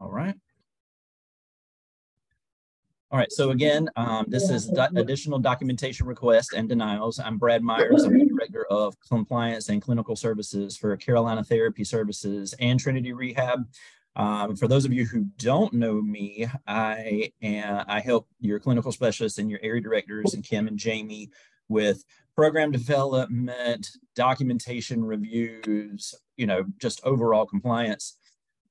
All right. All right, so again, um, this is do additional documentation requests and denials. I'm Brad Myers. I'm the Director of Compliance and Clinical Services for Carolina Therapy Services and Trinity Rehab. Um, for those of you who don't know me, I I help your clinical specialists and your area directors and Kim and Jamie with program development, documentation reviews, you know, just overall compliance.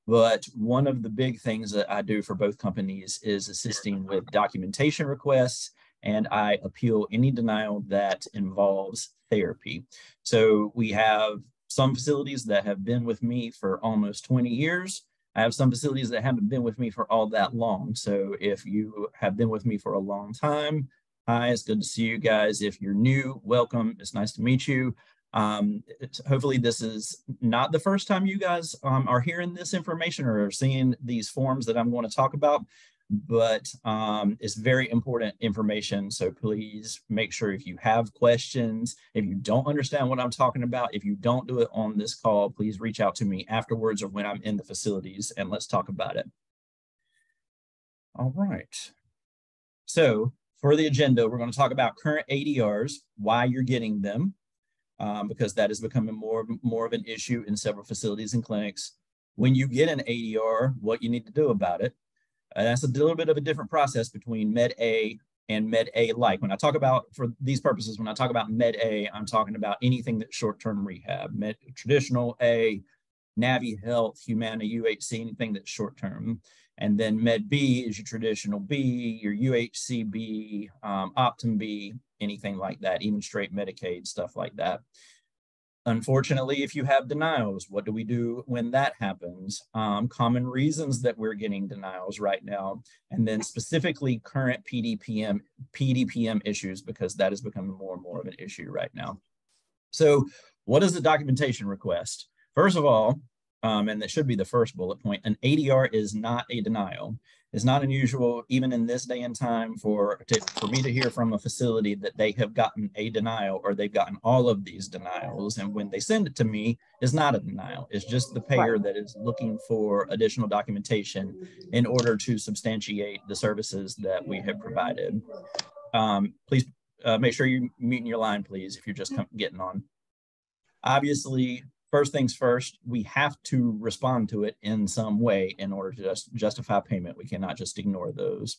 But one of the big things that I do for both companies is assisting with documentation requests, and I appeal any denial that involves therapy. So we have some facilities that have been with me for almost 20 years. I have some facilities that haven't been with me for all that long. So if you have been with me for a long time, hi, it's good to see you guys. If you're new, welcome. It's nice to meet you. Um, hopefully this is not the first time you guys um, are hearing this information or are seeing these forms that I'm going to talk about, but um, it's very important information. So please make sure if you have questions, if you don't understand what I'm talking about, if you don't do it on this call, please reach out to me afterwards or when I'm in the facilities and let's talk about it. All right. So for the agenda, we're going to talk about current ADRs, why you're getting them, um, because that is becoming more, more of an issue in several facilities and clinics. When you get an ADR, what you need to do about it. Uh, that's a little bit of a different process between Med A and Med A like. When I talk about, for these purposes, when I talk about Med A, I'm talking about anything that's short term rehab, med, traditional A, Navi Health, Humana, UHC, anything that's short term. And then Med B is your traditional B, your UHCB, um, Optum B, anything like that, even straight Medicaid, stuff like that. Unfortunately, if you have denials, what do we do when that happens? Um, common reasons that we're getting denials right now, and then specifically current PDPM, PDPM issues, because that is becoming more and more of an issue right now. So what is the documentation request? First of all, um, and that should be the first bullet point, an ADR is not a denial. It's not unusual, even in this day and time, for, to, for me to hear from a facility that they have gotten a denial or they've gotten all of these denials. And when they send it to me, it's not a denial. It's just the payer that is looking for additional documentation in order to substantiate the services that we have provided. Um, please uh, make sure you mute your line, please, if you're just getting on. Obviously, first things first, we have to respond to it in some way in order to just justify payment. We cannot just ignore those.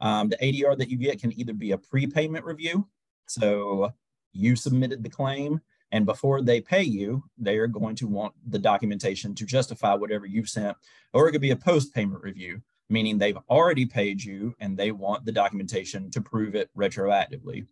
Um, the ADR that you get can either be a prepayment review. So you submitted the claim and before they pay you, they are going to want the documentation to justify whatever you've sent, or it could be a post-payment review, meaning they've already paid you and they want the documentation to prove it retroactively.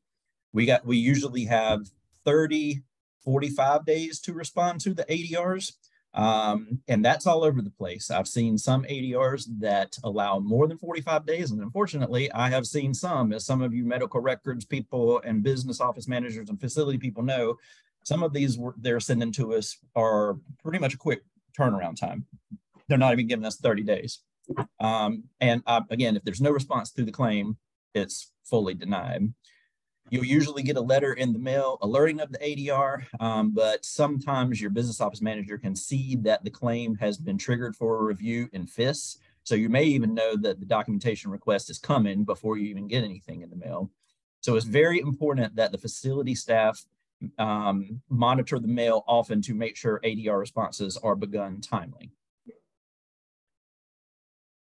We got we usually have 30 45 days to respond to the ADRs. Um, and that's all over the place. I've seen some ADRs that allow more than 45 days. And unfortunately, I have seen some, as some of you medical records people and business office managers and facility people know, some of these they're sending to us are pretty much a quick turnaround time. They're not even giving us 30 days. Um, and uh, again, if there's no response to the claim, it's fully denied. You'll usually get a letter in the mail alerting of the ADR, um, but sometimes your business office manager can see that the claim has been triggered for a review in FISS. So you may even know that the documentation request is coming before you even get anything in the mail. So it's very important that the facility staff um, monitor the mail often to make sure ADR responses are begun timely.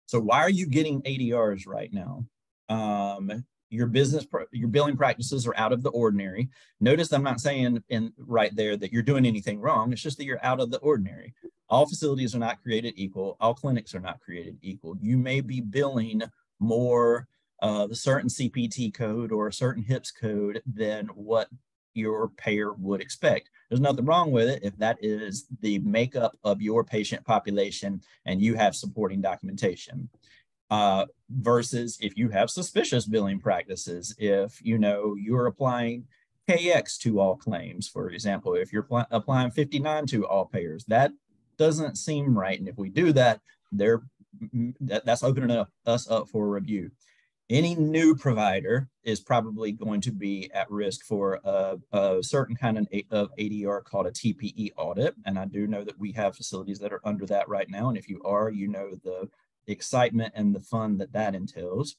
So why are you getting ADRs right now? Um, your business your billing practices are out of the ordinary. Notice i'm not saying in right there that you're doing anything wrong. It's just that you're out of the ordinary. All facilities are not created equal. All clinics are not created equal. You may be billing more uh, the certain cpt code or a certain HIPPS code than what your payer would expect. There's nothing wrong with it if that is the makeup of your patient population and you have supporting documentation uh, versus if you have suspicious billing practices, if you know you're applying KX to all claims, for example, if you're pl- applying 59 to all payers, that doesn't seem right. And if we do that, there that, that's opening up, us up for review. any new provider is probably going to be at risk for a, a, certain kind of, of ADR called a TPE audit. And I do know that we have facilities that are under that right now. And if you are, you know the excitement and the fun that that entails.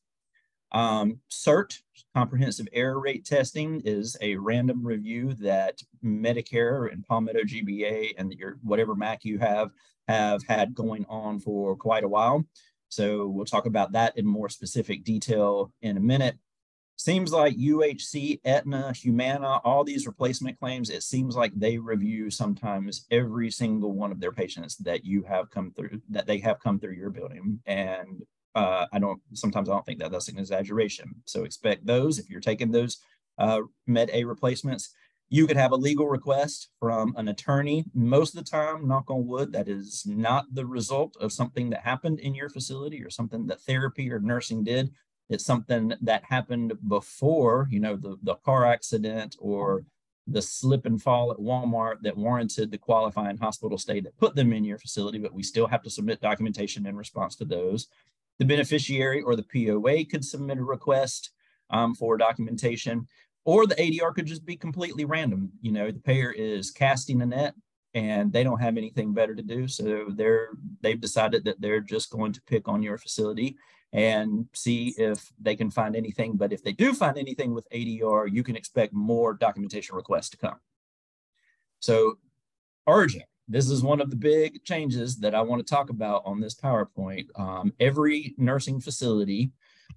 Um, CERT, comprehensive error rate testing, is a random review that Medicare and Palmetto GBA and your whatever MAC you have have had going on for quite a while. So we'll talk about that in more specific detail in a minute. Seems like UHC, Aetna, Humana, all these replacement claims, it seems like they review sometimes every single one of their patients that you have come through, that they have come through your building. And uh, I don't, sometimes I don't think that that's an exaggeration. So expect those if you're taking those uh, Med A replacements. You could have a legal request from an attorney. Most of the time, knock on wood, that is not the result of something that happened in your facility or something that therapy or nursing did. It's something that happened before, you know, the, the car accident or the slip and fall at Walmart that warranted the qualifying hospital stay that put them in your facility, but we still have to submit documentation in response to those. The beneficiary or the POA could submit a request um, for documentation or the ADR could just be completely random. You know, the payer is casting a net and they don't have anything better to do. So they're they've decided that they're just going to pick on your facility and see if they can find anything. But if they do find anything with ADR, you can expect more documentation requests to come. So urgent. This is one of the big changes that I want to talk about on this PowerPoint. Um, every nursing facility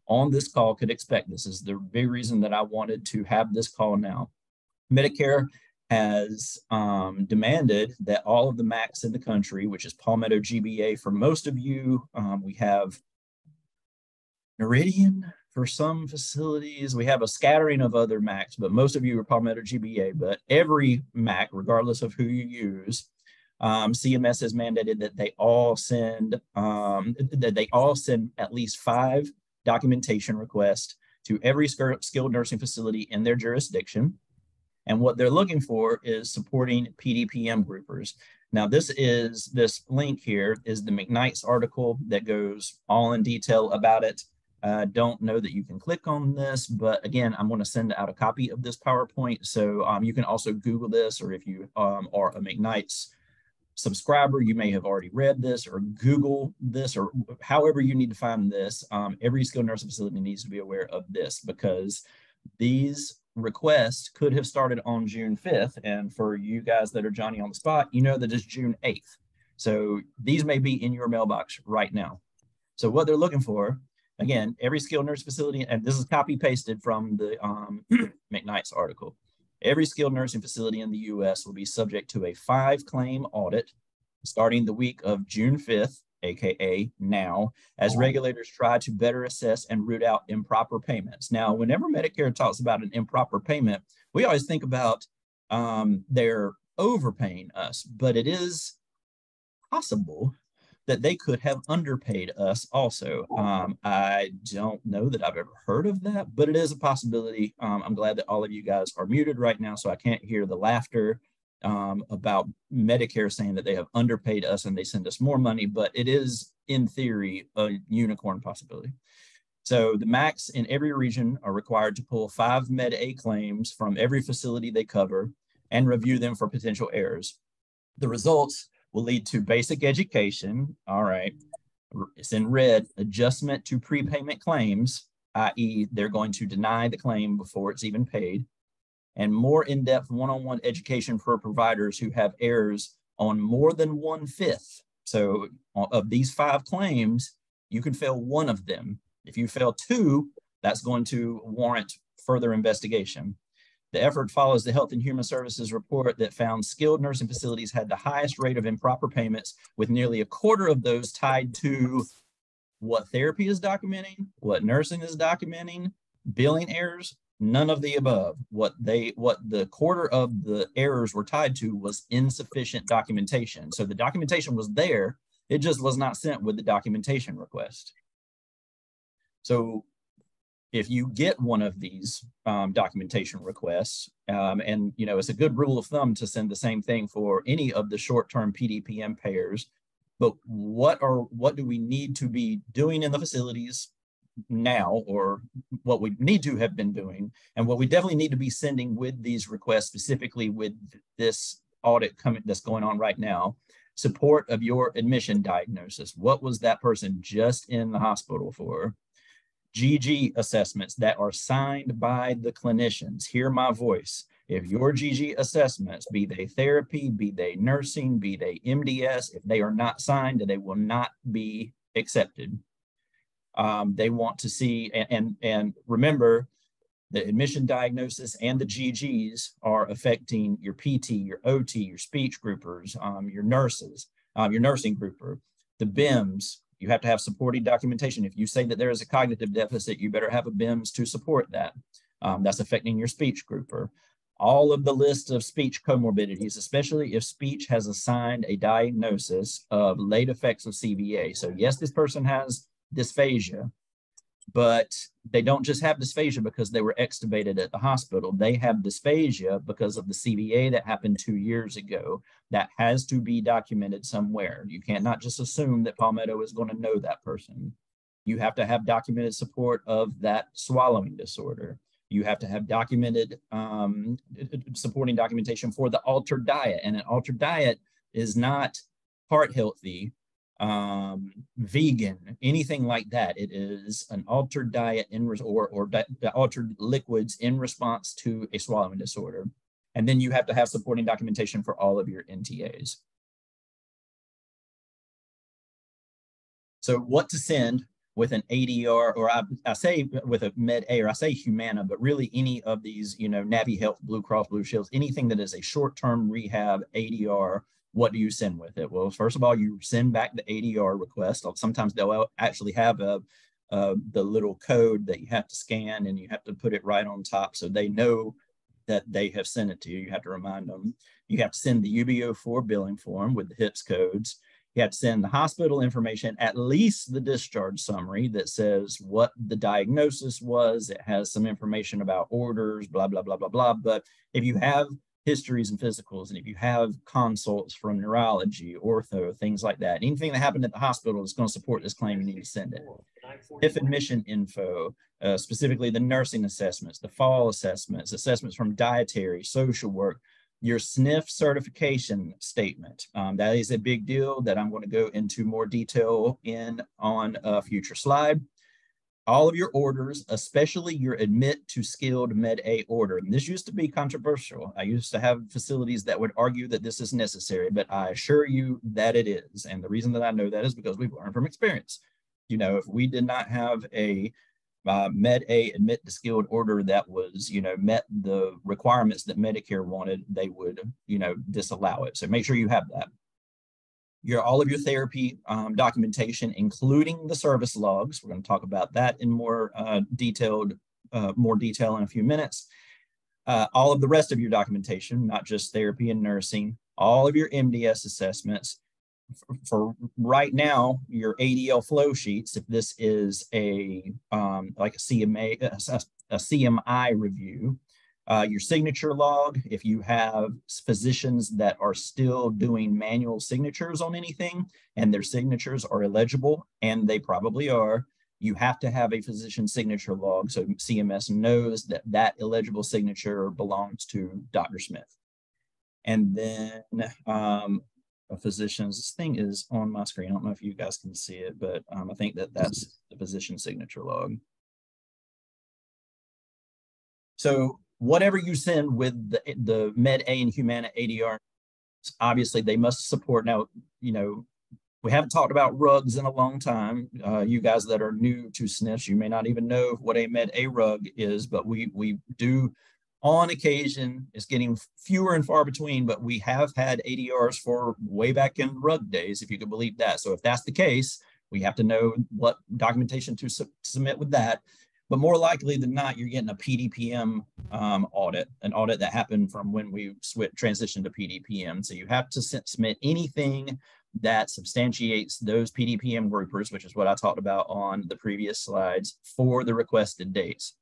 on this call could expect. This is the big reason that I wanted to have this call now. Medicare has um, demanded that all of the MACs in the country, which is Palmetto GBA for most of you, um, we have Noridian for some facilities. We have a scattering of other MACs, but most of you are Palmetto GBA. But every MAC, regardless of who you use, um, CMS has mandated that they all send um, that they all send at least five documentation request to every skilled nursing facility in their jurisdiction. And what they're looking for is supporting PDPM groupers. Now, this is this link here is the McKnight's article that goes all in detail about it. I uh, don't know that you can click on this, but again, I'm going to send out a copy of this PowerPoint. So um, you can also Google this, or if you um, are a McKnight's subscriber, you may have already read this or Google this or however you need to find this. Um, every skilled nursing facility needs to be aware of this because these requests could have started on June 5th. And for you guys that are Johnny on the spot, you know that it's June 8th. So these may be in your mailbox right now. So what they're looking for, again, every skilled nurse facility, and this is copy pasted from the um, McKnight's article. Every skilled nursing facility in the US will be subject to a five claim audit starting the week of June 5th, AKA now, as regulators try to better assess and root out improper payments. Now, whenever Medicare talks about an improper payment, we always think about um, they're overpaying us, but it is possible that they could have underpaid us also. Um, I don't know that I've ever heard of that, but it is a possibility. Um, I'm glad that all of you guys are muted right now, so I can't hear the laughter um, about Medicare saying that they have underpaid us and they send us more money, but it is, in theory, a unicorn possibility. So the MACs in every region are required to pull five Med A claims from every facility they cover and review them for potential errors. The results will lead to basic education. All right. It's in red, adjustment to prepayment claims, i.e., they're going to deny the claim before it's even paid, and more in depth one on one education for providers who have errors on more than one fifth. So, of these five claims, you can fail one of them. If you fail two, that's going to warrant further investigation. The effort follows the Health and Human Services report that found skilled nursing facilities had the highest rate of improper payments, with nearly a quarter of those tied to what therapy is documenting, what nursing is documenting, billing errors, none of the above. What they what the quarter of the errors were tied to was insufficient documentation. So the documentation was there, it just was not sent with the documentation request. So if you get one of these um, documentation requests, um, and you know it's a good rule of thumb to send the same thing for any of the short-term PDPM payers. But what are what do we need to be doing in the facilities now or what we need to have been doing and what we definitely need to be sending with these requests specifically with this audit coming that's going on right now support of your admission diagnosis what was that person just in the hospital for gg assessments that are signed by the clinicians hear my voice if your gg assessments be they therapy be they nursing be they mds if they are not signed they will not be accepted um, they want to see, and, and, and remember, the admission diagnosis and the GGs are affecting your PT, your OT, your speech groupers, um, your nurses, um, your nursing grouper, the BIMS. You have to have supporting documentation. If you say that there is a cognitive deficit, you better have a BIMS to support that. Um, that's affecting your speech grouper. All of the list of speech comorbidities, especially if speech has assigned a diagnosis of late effects of CVA. So yes, this person has dysphagia, but they don't just have dysphagia because they were extubated at the hospital. They have dysphagia because of the CVA that happened two years ago. That has to be documented somewhere. You can't not just assume that Palmetto is going to know that person. You have to have documented support of that swallowing disorder. You have to have documented um, supporting documentation for the altered diet. And an altered diet is not heart healthy um, vegan, anything like that. It is an altered diet in res- or or di- altered liquids in response to a swallowing disorder. And then you have to have supporting documentation for all of your NTAs. So what to send with an ADR, or I, I say with a Med A, or I say Humana, but really any of these, you know, Navi Health, Blue Cross Blue Shields, anything that is a short-term rehab ADR what do you send with it? Well, first of all, you send back the ADR request. Sometimes they'll actually have a, the little code that you have to scan and you have to put it right on top so they know that they have sent it to you. You have to remind them. You have to send the UB-04 billing form with the HIPPS codes. You have to send the hospital information, at least the discharge summary that says what the diagnosis was. It has some information about orders, blah, blah, blah, blah, blah. But if you have histories and physicals. And if you have consults from neurology, ortho, things like that, anything that happened at the hospital is going to support this claim, you need to send it. If admission info, uh, specifically the nursing assessments, the fall assessments, assessments from dietary, social work, your SNF certification statement. Um, that is a big deal that I'm going to go into more detail in on a future slide all of your orders, especially your admit to skilled med A order. And this used to be controversial. I used to have facilities that would argue that this is necessary, but I assure you that it is. And the reason that I know that is because we've learned from experience. You know, if we did not have a uh, Med A admit to skilled order that was, you know, met the requirements that Medicare wanted, they would, you know, disallow it. So make sure you have that your all of your therapy um, documentation, including the service logs. We're going to talk about that in more uh, detailed, uh, more detail in a few minutes. Uh, all of the rest of your documentation, not just therapy and nursing, all of your MDS assessments. For, for right now, your ADL flow sheets, if this is a um, like a CMA, a, a CMI review, uh, your signature log, if you have physicians that are still doing manual signatures on anything and their signatures are illegible, and they probably are, you have to have a physician signature log so CMS knows that that illegible signature belongs to Dr. Smith. And then um, a physician's thing is on my screen. I don't know if you guys can see it, but um, I think that that's the physician signature log. So whatever you send with the, the Med A and Humana ADR, obviously they must support. Now, you know, we haven't talked about rugs in a long time. Uh, you guys that are new to SNFs, you may not even know what a Med A rug is, but we we do on occasion. It's getting fewer and far between, but we have had ADRs for way back in rug days, if you could believe that. So if that's the case, we have to know what documentation to su submit with that. But more likely than not, you're getting a PDPM um, audit, an audit that happened from when we switch transitioned to PDPM. So you have to submit anything that substantiates those PDPM groupers, which is what I talked about on the previous slides, for the requested dates.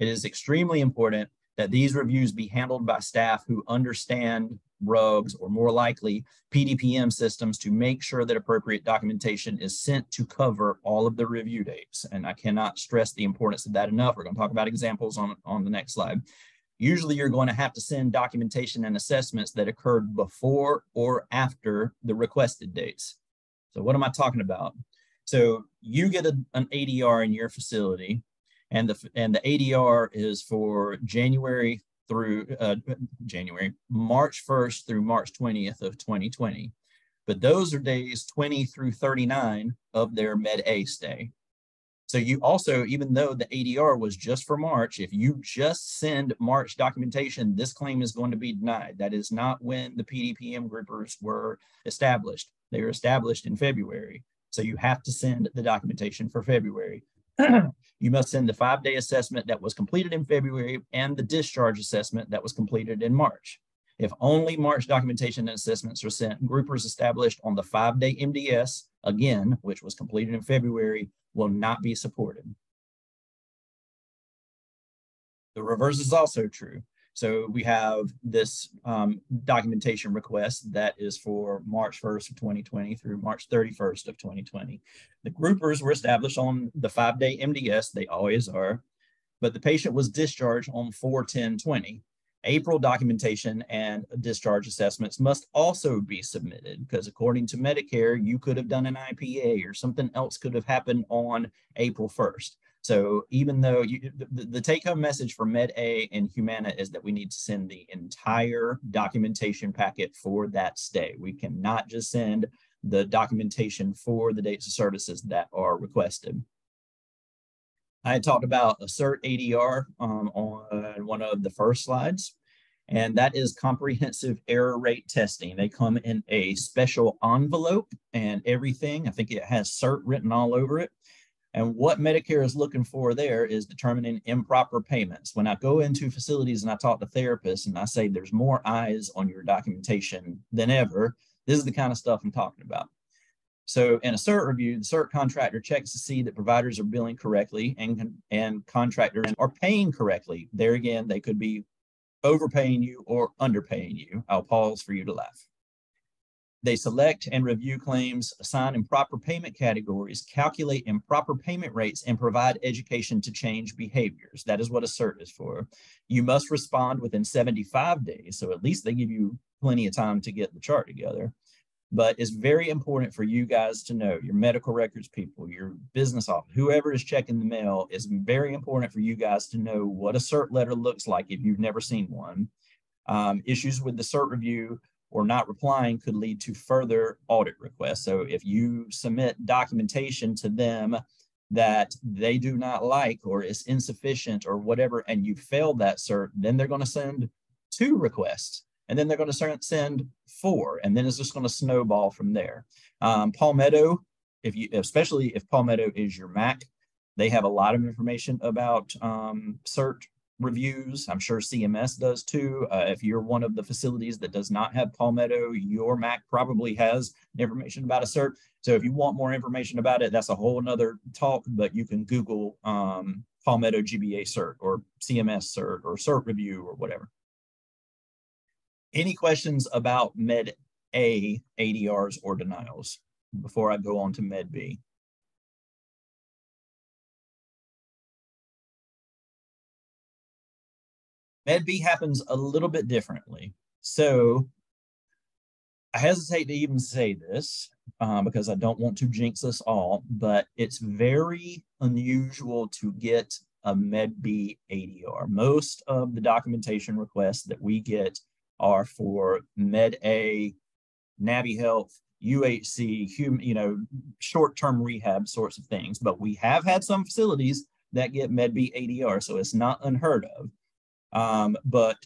It is extremely important that these reviews be handled by staff who understand RUGs, or more likely PDPM systems to make sure that appropriate documentation is sent to cover all of the review dates. And I cannot stress the importance of that enough. We're going to talk about examples on, on the next slide. Usually you're going to have to send documentation and assessments that occurred before or after the requested dates. So what am I talking about? So you get a, an ADR in your facility and the, and the ADR is for January through uh, January, March 1st through March 20th of 2020. But those are days 20 through 39 of their Med A stay. So you also, even though the ADR was just for March, if you just send March documentation, this claim is going to be denied. That is not when the PDPM groupers were established. They were established in February. So you have to send the documentation for February. you must send the five-day assessment that was completed in February and the discharge assessment that was completed in March. If only March documentation and assessments are sent, groupers established on the five-day MDS, again, which was completed in February, will not be supported. The reverse is also true. So we have this um, documentation request that is for March 1st of 2020 through March 31st of 2020. The groupers were established on the five-day MDS, they always are, but the patient was discharged on 4-10-20. April documentation and discharge assessments must also be submitted because according to Medicare, you could have done an IPA or something else could have happened on April 1st. So even though you, the, the take home message for Med A and Humana is that we need to send the entire documentation packet for that stay. We cannot just send the documentation for the dates of services that are requested. I talked about a CERT ADR um, on one of the first slides, and that is comprehensive error rate testing. They come in a special envelope and everything. I think it has CERT written all over it. And what Medicare is looking for there is determining improper payments. When I go into facilities and I talk to therapists and I say there's more eyes on your documentation than ever, this is the kind of stuff I'm talking about. So in a CERT review, the CERT contractor checks to see that providers are billing correctly and, and contractors are paying correctly. There again, they could be overpaying you or underpaying you. I'll pause for you to laugh. They select and review claims, assign improper payment categories, calculate improper payment rates, and provide education to change behaviors. That is what a CERT is for. You must respond within 75 days, so at least they give you plenty of time to get the chart together. But it's very important for you guys to know, your medical records people, your business office, whoever is checking the mail, is very important for you guys to know what a CERT letter looks like if you've never seen one. Um, issues with the CERT review or not replying could lead to further audit requests. So if you submit documentation to them that they do not like or is insufficient or whatever, and you fail that cert, then they're going to send two requests and then they're going to send four, and then it's just going to snowball from there. Um, Palmetto, if you, especially if Palmetto is your MAC, they have a lot of information about um, cert reviews. I'm sure CMS does too. Uh, if you're one of the facilities that does not have Palmetto, your MAC probably has information about a cert. So if you want more information about it, that's a whole nother talk, but you can Google um, Palmetto GBA cert or CMS cert or cert review or whatever. Any questions about Med A ADRs or denials before I go on to Med B? Med B happens a little bit differently. So I hesitate to even say this um, because I don't want to jinx us all, but it's very unusual to get a Med B ADR. Most of the documentation requests that we get are for Med A, Navi Health, UHC, hum, you know, short-term rehab sorts of things. But we have had some facilities that get Med B ADR, so it's not unheard of. Um, but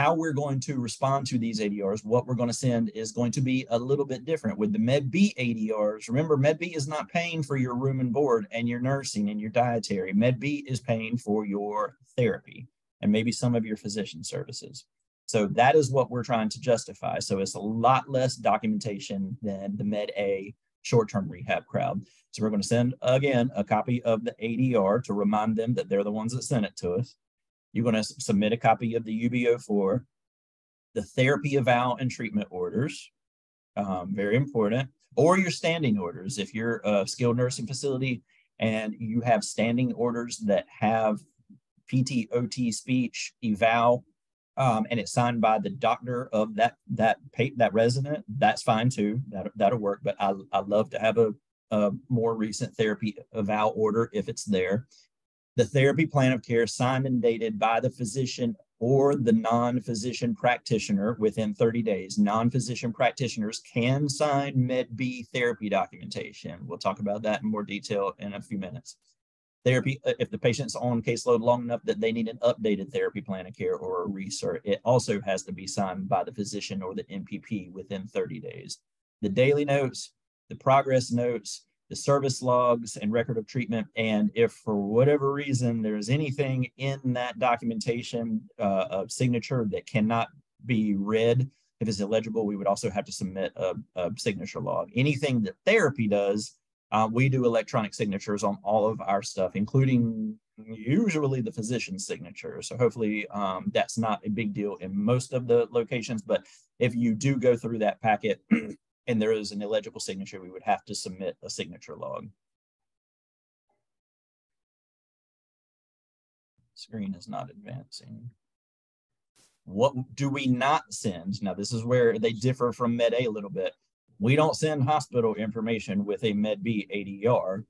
how we're going to respond to these ADRs, what we're going to send is going to be a little bit different. With the Med B ADRs, remember, Med B is not paying for your room and board and your nursing and your dietary. Med B is paying for your therapy and maybe some of your physician services. So that is what we're trying to justify. So it's a lot less documentation than the Med A short-term rehab crowd. So we're going to send again a copy of the ADR to remind them that they're the ones that sent it to us. You're going to submit a copy of the UB-04, the therapy eval and treatment orders, um, very important, or your standing orders. If you're a skilled nursing facility and you have standing orders that have PT, OT, speech, eval, um, and it's signed by the doctor of that that that resident, that's fine too. That that'll work. But I I love to have a, a more recent therapy eval order if it's there. The therapy plan of care signed and dated by the physician or the non-physician practitioner within 30 days. Non-physician practitioners can sign Med B therapy documentation. We'll talk about that in more detail in a few minutes. Therapy, uh, if the patient's on caseload long enough that they need an updated therapy plan of care or a recert, it also has to be signed by the physician or the NPP within 30 days. The daily notes, the progress notes, the service logs and record of treatment. And if for whatever reason there's anything in that documentation uh, of signature that cannot be read, if it's illegible, we would also have to submit a, a signature log. Anything that therapy does, uh, we do electronic signatures on all of our stuff, including usually the physician's signature. So hopefully um, that's not a big deal in most of the locations. But if you do go through that packet, and there is an illegible signature, we would have to submit a signature log. Screen is not advancing. What do we not send? Now, this is where they differ from Med A a little bit. We don't send hospital information with a Med B ADR.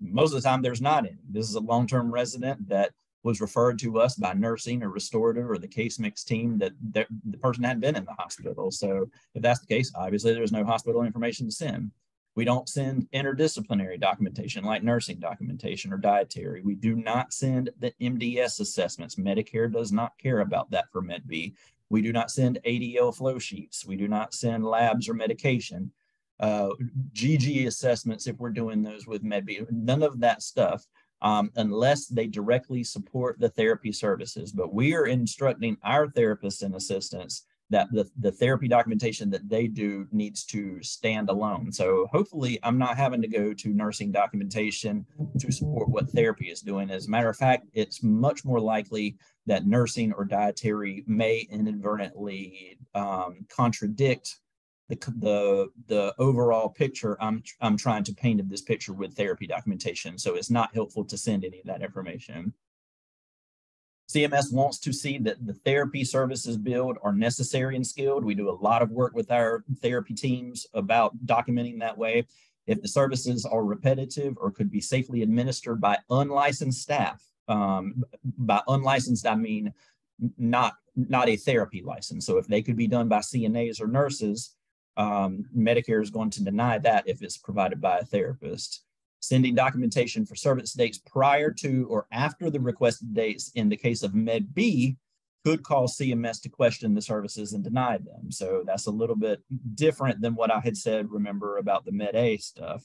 Most of the time, there's not any. This is a long term resident that was referred to us by nursing or restorative or the case mix team that the person hadn't been in the hospital. So if that's the case, obviously there's no hospital information to send. We don't send interdisciplinary documentation like nursing documentation or dietary. We do not send the MDS assessments. Medicare does not care about that for Med B. We do not send ADL flow sheets. We do not send labs or medication. Uh, GG assessments if we're doing those with Med B. None of that stuff um, unless they directly support the therapy services. But we are instructing our therapists and assistants that the, the therapy documentation that they do needs to stand alone. So hopefully I'm not having to go to nursing documentation to support what therapy is doing. As a matter of fact, it's much more likely that nursing or dietary may inadvertently um, contradict the, the, the overall picture I'm, I'm trying to paint of this picture with therapy documentation. So it's not helpful to send any of that information. CMS wants to see that the therapy services billed are necessary and skilled. We do a lot of work with our therapy teams about documenting that way. If the services are repetitive or could be safely administered by unlicensed staff, um, by unlicensed, I mean not, not a therapy license. So if they could be done by CNAs or nurses, um, Medicare is going to deny that if it's provided by a therapist. Sending documentation for service dates prior to or after the requested dates in the case of Med B could cause CMS to question the services and deny them. So that's a little bit different than what I had said, remember, about the Med A stuff.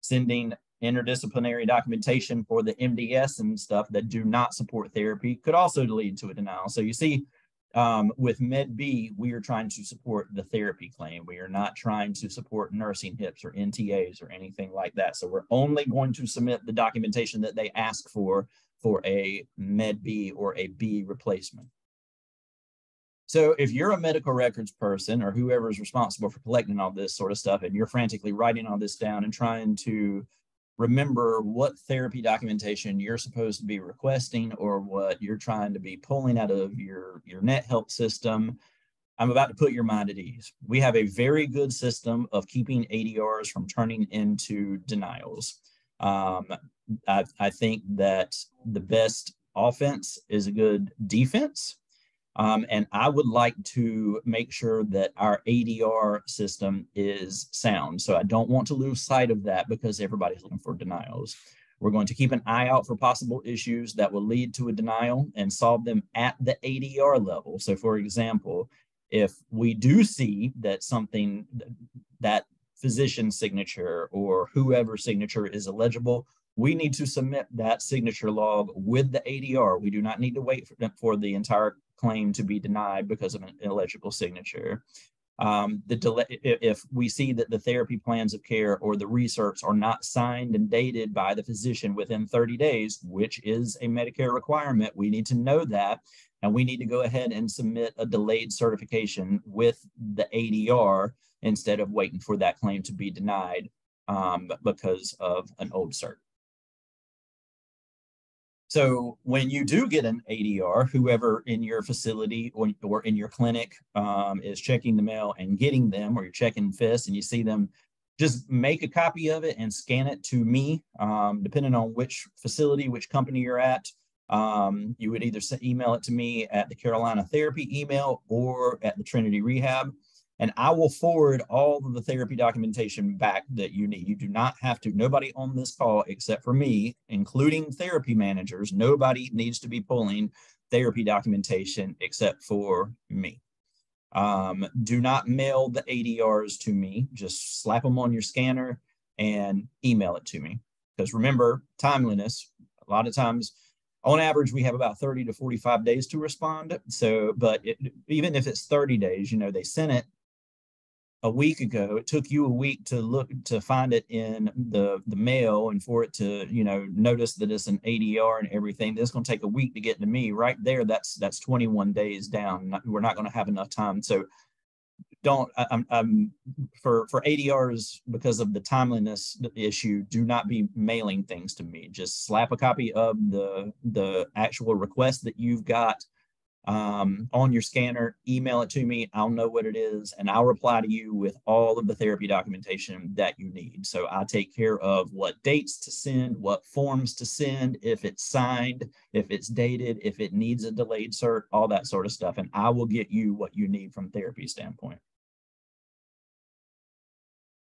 Sending interdisciplinary documentation for the MDS and stuff that do not support therapy could also lead to a denial. So you see, um, with Med B, we are trying to support the therapy claim. We are not trying to support nursing HIPPS or NTAs or anything like that. So we're only going to submit the documentation that they ask for for a Med B or a B replacement. So if you're a medical records person or whoever is responsible for collecting all this sort of stuff and you're frantically writing all this down and trying to remember what therapy documentation you're supposed to be requesting or what you're trying to be pulling out of your, your Net Health system. I'm about to put your mind at ease. We have a very good system of keeping ADRs from turning into denials. Um, I, I think that the best offense is a good defense. Um, and I would like to make sure that our ADR system is sound. So I don't want to lose sight of that because everybody's looking for denials. We're going to keep an eye out for possible issues that will lead to a denial and solve them at the ADR level. So for example, if we do see that something that physician signature or whoever signature is illegible, we need to submit that signature log with the ADR. We do not need to wait for, for the entire claim to be denied because of an illegible signature. Um, the delay, if we see that the therapy plans of care or the recert are not signed and dated by the physician within 30 days, which is a Medicare requirement, we need to know that. and we need to go ahead and submit a delayed certification with the ADR instead of waiting for that claim to be denied um, because of an old cert. So when you do get an ADR, whoever in your facility or, or in your clinic um, is checking the mail and getting them, or you're checking FISS and you see them, just make a copy of it and scan it to me, um, depending on which facility, which company you're at. Um, you would either email it to me at the Carolina Therapy email or at the Trinity Rehab and I will forward all of the therapy documentation back that you need. You do not have to, nobody on this call except for me, including therapy managers, nobody needs to be pulling therapy documentation except for me. Um, do not mail the ADRs to me, just slap them on your scanner and email it to me. Because remember, timeliness, a lot of times, on average, we have about 30 to 45 days to respond. So, but it, even if it's 30 days, you know, they sent it a week ago. It took you a week to look to find it in the the mail and for it to you know notice that it's an adr and everything. That's going to take a week to get to me. Right there that's that's 21 days down. We're not going to have enough time. So don't I'm, I'm for for adrs because of the timeliness issue do not be mailing things to me. Just slap a copy of the the actual request that you've got um, on your scanner, email it to me. I'll know what it is and I'll reply to you with all of the therapy documentation that you need. So I take care of what dates to send, what forms to send, if it's signed, if it's dated, if it needs a delayed cert, all that sort of stuff. And I will get you what you need from therapy standpoint.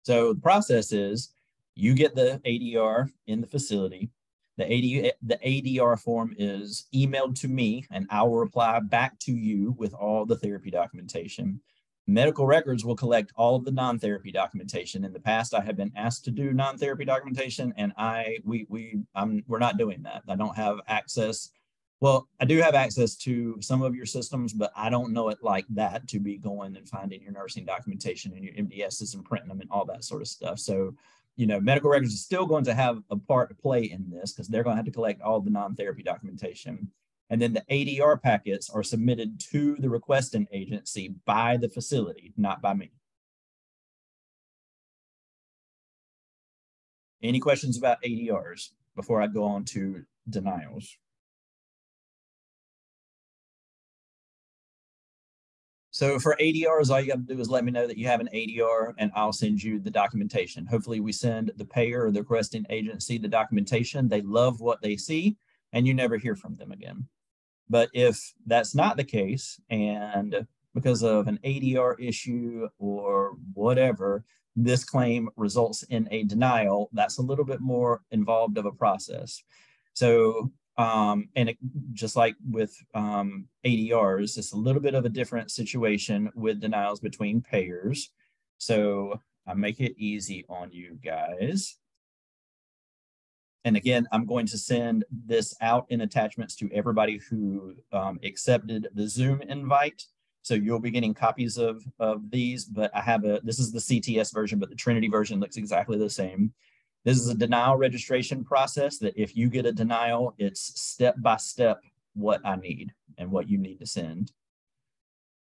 So the process is you get the ADR in the facility. The, AD, the ADR form is emailed to me and I will reply back to you with all the therapy documentation. Medical records will collect all of the non-therapy documentation. In the past, I have been asked to do non-therapy documentation and I we we I'm we're not doing that. I don't have access. Well, I do have access to some of your systems, but I don't know it like that to be going and finding your nursing documentation and your MDSs and printing them and all that sort of stuff. So you know, medical records are still going to have a part to play in this because they're going to have to collect all the non-therapy documentation. And then the ADR packets are submitted to the requesting agency by the facility, not by me. Any questions about ADRs before I go on to denials? So for ADRs, all you got to do is let me know that you have an ADR and I'll send you the documentation. Hopefully we send the payer or the requesting agency the documentation. They love what they see and you never hear from them again. But if that's not the case and because of an ADR issue or whatever, this claim results in a denial, that's a little bit more involved of a process. So um, and it, just like with um, ADRs, it's a little bit of a different situation with denials between payers. So I make it easy on you guys. And again, I'm going to send this out in attachments to everybody who um, accepted the Zoom invite. So you'll be getting copies of, of these, but I have a, this is the CTS version, but the Trinity version looks exactly the same. This is a denial registration process that if you get a denial, it's step by step what I need and what you need to send.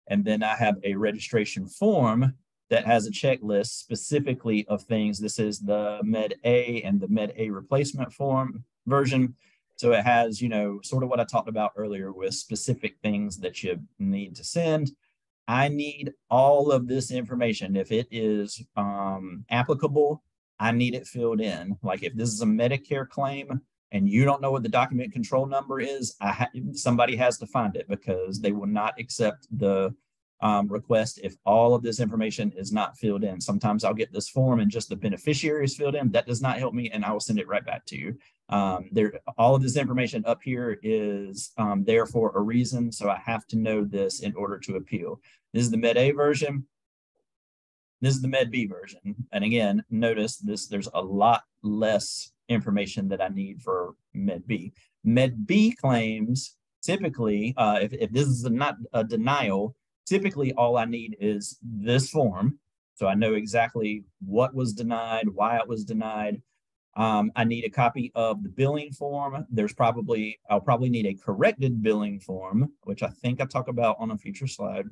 And then I have a registration form that has a checklist specifically of things. This is the Med A and the Med A replacement form version. So it has, you know, sort of what I talked about earlier with specific things that you need to send. I need all of this information. If it is um, applicable I need it filled in. Like if this is a Medicare claim and you don't know what the document control number is, ha- somebody has to find it because they will not accept the um, request if all of this information is not filled in. Sometimes I'll get this form and just the beneficiary is filled in. That does not help me, and I will send it right back to you. Um, there, all of this information up here is um, there for a reason, so I have to know this in order to appeal. This is the Med A version. This is the Med B version. And again, notice this, there's a lot less information that I need for Med B. Med B claims typically, uh, if, if this is a, not a denial, typically all I need is this form. So I know exactly what was denied, why it was denied. Um, I need a copy of the billing form. There's probably, I'll probably need a corrected billing form, which I think I talk about on a future slide.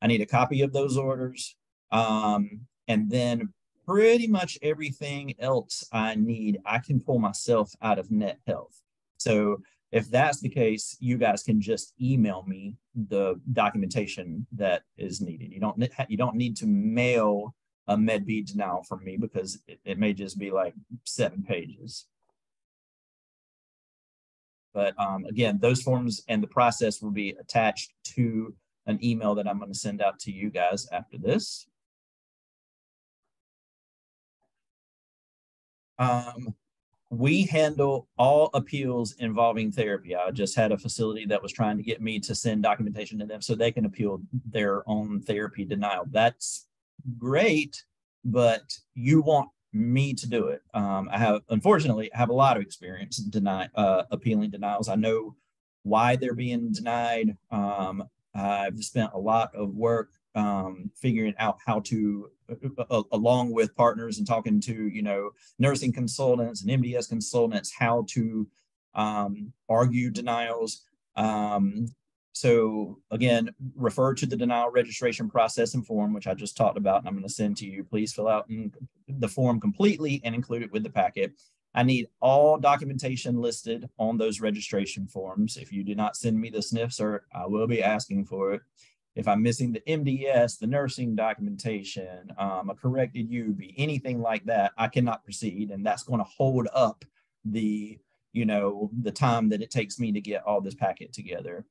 I need a copy of those orders. Um, and then pretty much everything else I need, I can pull myself out of Net Health. So if that's the case, you guys can just email me the documentation that is needed. You don't you don't need to mail a MedB denial from me because it, it may just be like seven pages. But um, again, those forms and the process will be attached to an email that I'm going to send out to you guys after this. Um, we handle all appeals involving therapy. I just had a facility that was trying to get me to send documentation to them so they can appeal their own therapy denial. That's great, but you want me to do it. Um, I have, unfortunately, I have a lot of experience deny, uh, appealing denials. I know why they're being denied. Um, I've spent a lot of work um, figuring out how to, uh, uh, along with partners and talking to, you know, nursing consultants and MDS consultants, how to um, argue denials. Um, so again, refer to the denial registration process and form, which I just talked about, and I'm going to send to you. Please fill out the form completely and include it with the packet. I need all documentation listed on those registration forms. If you do not send me the SNF cert, I will be asking for it if I'm missing the MDS, the nursing documentation, um, a corrected UB, anything like that, I cannot proceed. And that's going to hold up the, you know, the time that it takes me to get all this packet together.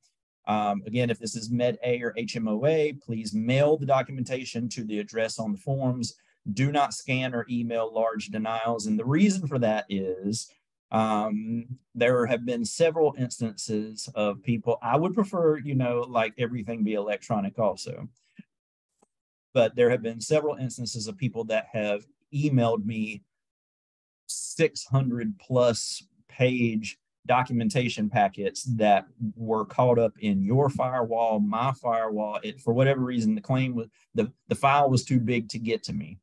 Um, again, if this is Med A or HMOA, please mail the documentation to the address on the forms. Do not scan or email large denials. And the reason for that is um, there have been several instances of people, I would prefer, you know, like everything be electronic also. But there have been several instances of people that have emailed me 600 plus page documentation packets that were caught up in your firewall, my firewall. It, for whatever reason, the claim was the, the file was too big to get to me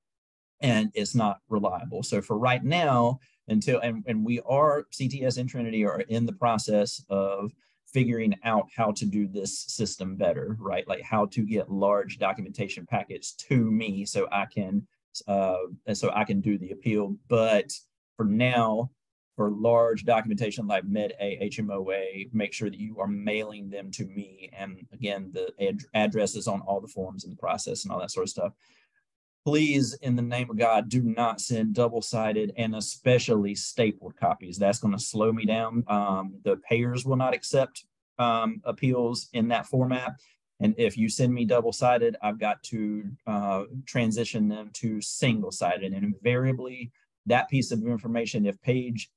and it's not reliable. So for right now, until and, and we are CTS and Trinity are in the process of figuring out how to do this system better, right? Like how to get large documentation packets to me so I can uh so I can do the appeal. But for now, for large documentation like Med A, HMOA, make sure that you are mailing them to me. And again, the ad- addresses on all the forms in the process and all that sort of stuff please, in the name of God, do not send double sided and especially stapled copies. That's going to slow me down. Um, the payers will not accept um, appeals in that format. And if you send me double sided, I've got to uh, transition them to single sided. And invariably, that piece of information, if page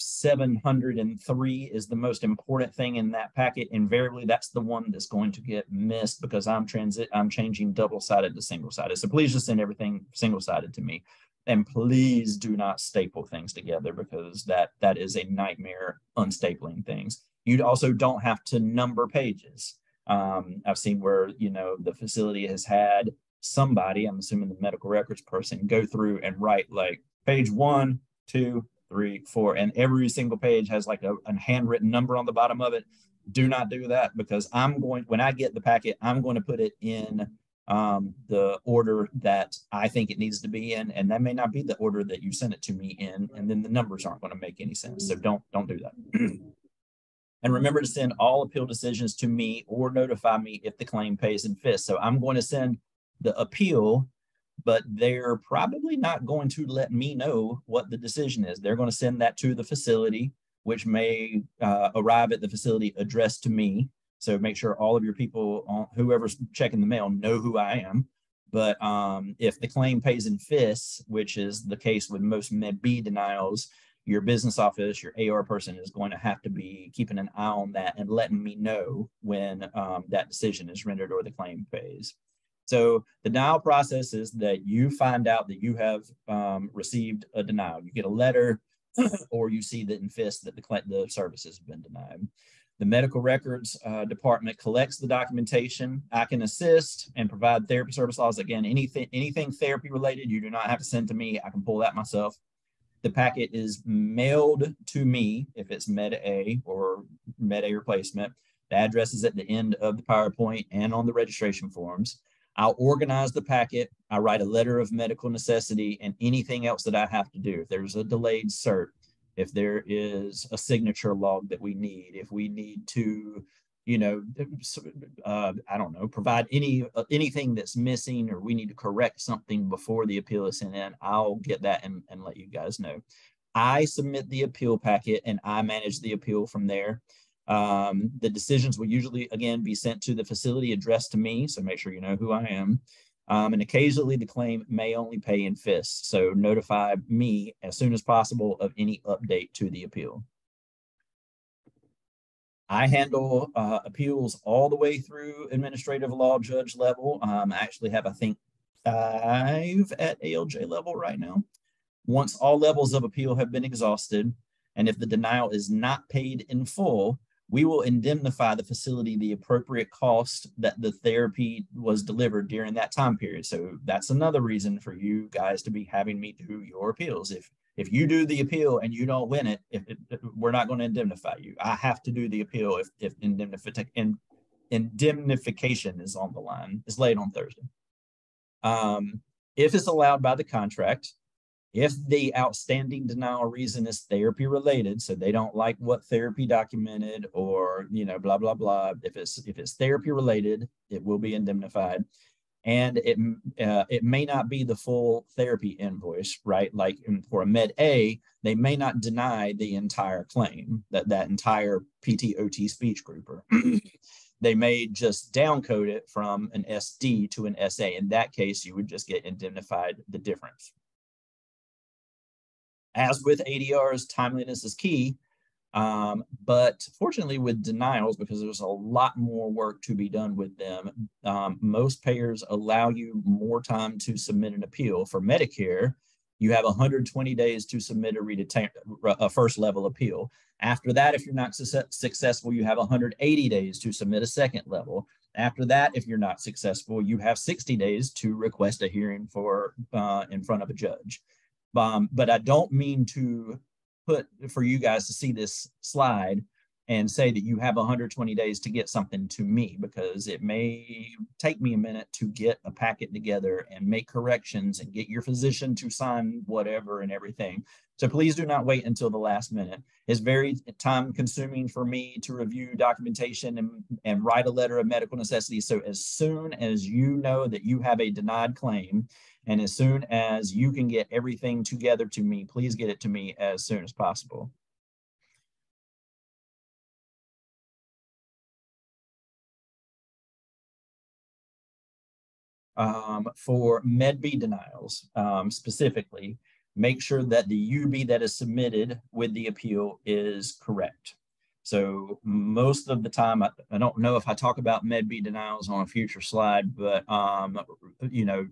703 is the most important thing in that packet. Invariably, that's the one that's going to get missed because I'm transit I'm changing double-sided to single-sided. So please just send everything single-sided to me. And please do not staple things together because that that is a nightmare unstapling things. You also don't have to number pages. Um, I've seen where you know the facility has had somebody, I'm assuming the medical records person, go through and write like page one, two, three, four, and every single page has like a, a handwritten number on the bottom of it. Do not do that because I'm going, when I get the packet, I'm going to put it in um, the order that I think it needs to be in. And that may not be the order that you sent it to me in. And then the numbers aren't going to make any sense. So don't, don't do that. and remember to send all appeal decisions to me or notify me if the claim pays in FISS. So I'm going to send the appeal but they're probably not going to let me know what the decision is. They're going to send that to the facility, which may uh, arrive at the facility addressed to me. So make sure all of your people, whoever's checking the mail, know who I am. But um, if the claim pays in FISS, which is the case with most Med B denials, your business office, your AR person is going to have to be keeping an eye on that and letting me know when um, that decision is rendered or the claim pays. So the denial process is that you find out that you have um, received a denial. You get a letter or you see that in FISS that the, the services have been denied. The medical records uh, department collects the documentation. I can assist and provide therapy service logs. Again, anything, anything therapy related, you do not have to send to me. I can pull that myself. The packet is mailed to me if it's Med A or Med A replacement. The address is at the end of the PowerPoint and on the registration forms. I'll organize the packet. I write a letter of medical necessity and anything else that I have to do. If there's a delayed cert, if there is a signature log that we need, if we need to, you know, uh, I don't know, provide any uh, anything that's missing or we need to correct something before the appeal is sent in, I'll get that and, and let you guys know. I submit the appeal packet and I manage the appeal from there. Um, the decisions will usually, again, be sent to the facility addressed to me, so make sure you know who I am. Um, and occasionally the claim may only pay in FISS, so notify me as soon as possible of any update to the appeal. I handle uh, appeals all the way through administrative law judge level. Um, I actually have, I think, five at ALJ level right now. Once all levels of appeal have been exhausted, and if the denial is not paid in full, we will indemnify the facility the appropriate cost that the therapy was delivered during that time period. So that's another reason for you guys to be having me do your appeals. If if you do the appeal and you don't win it, if, if we're not going to indemnify you. I have to do the appeal if if indemnification indemnification is on the line. It's laid on Thursday. Um, if it's allowed by the contract, if the outstanding denial reason is therapy related, so they don't like what therapy documented or, you know, blah, blah, blah. If it's, if it's therapy related, it will be indemnified. And it, uh, it may not be the full therapy invoice, right? Like for a Med A, they may not deny the entire claim, that, that entire PTOT speech grouper. they may just downcode it from an SD to an SA. In that case, you would just get indemnified the difference. As with ADRs, timeliness is key. Um, but fortunately, with denials, because there's a lot more work to be done with them, um, most payers allow you more time to submit an appeal. For Medicare, you have 120 days to submit a, a first level appeal. After that, if you're not su successful, you have 180 days to submit a second level. After that, if you're not successful, you have 60 days to request a hearing for uh, in front of a judge. Um, but I don't mean to put for you guys to see this slide and say that you have 120 days to get something to me because it may take me a minute to get a packet together and make corrections and get your physician to sign whatever and everything. So please do not wait until the last minute. It's very time consuming for me to review documentation and, and write a letter of medical necessity. So as soon as you know that you have a denied claim and as soon as you can get everything together to me, please get it to me as soon as possible. Um, for MedB denials um, specifically, make sure that the UB that is submitted with the appeal is correct. So most of the time, I, I don't know if I talk about MedB denials on a future slide, but um, you know,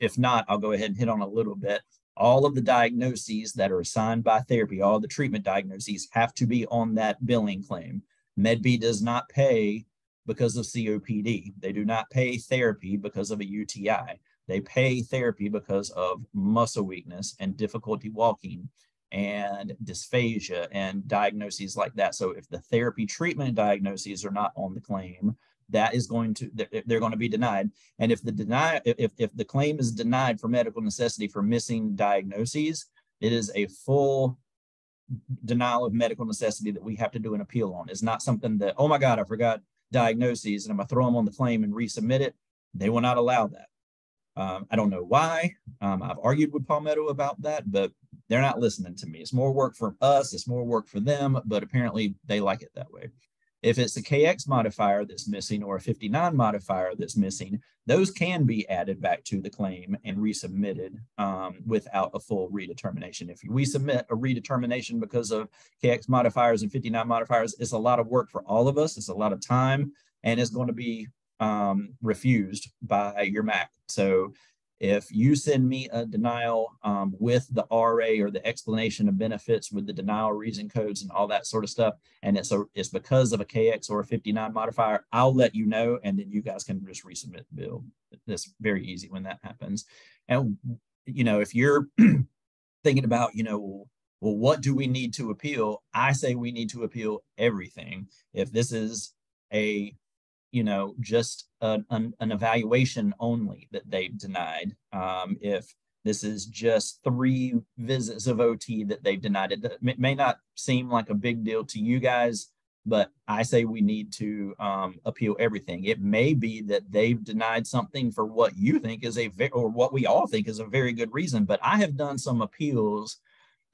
if not, I'll go ahead and hit on a little bit. All of the diagnoses that are assigned by therapy, all the treatment diagnoses have to be on that billing claim. MedB does not pay because of COPD. They do not pay therapy because of a UTI. They pay therapy because of muscle weakness and difficulty walking and dysphagia and diagnoses like that. So if the therapy treatment diagnoses are not on the claim, that is going to they're going to be denied. And if the deny if, if the claim is denied for medical necessity for missing diagnoses it is a full denial of medical necessity that we have to do an appeal on. It's not something that oh my god i forgot diagnoses and i'm going to throw them on the claim and resubmit it. They will not allow that um, i don't know why um, i've argued with palmetto about that but they're not listening to me it's more work for us it's more work for them but apparently they like it that way if it's a KX modifier that's missing or a 59 modifier that's missing, those can be added back to the claim and resubmitted um, without a full redetermination. If we submit a redetermination because of KX modifiers and 59 modifiers, it's a lot of work for all of us. It's a lot of time and it's going to be um, refused by your MAC. So if you send me a denial um, with the RA or the explanation of benefits with the denial reason codes and all that sort of stuff, and it's a it's because of a KX or a 59 modifier, I'll let you know, and then you guys can just resubmit the bill. It's very easy when that happens. And you know, if you're thinking about, you know, well, what do we need to appeal? I say we need to appeal everything. If this is a, you know, just an, an, an evaluation only that they've denied, um, if this is just three visits of OT that they've denied, it may not seem like a big deal to you guys, but I say we need to um, appeal everything. It may be that they've denied something for what you think is a or what we all think is a very good reason. But I have done some appeals,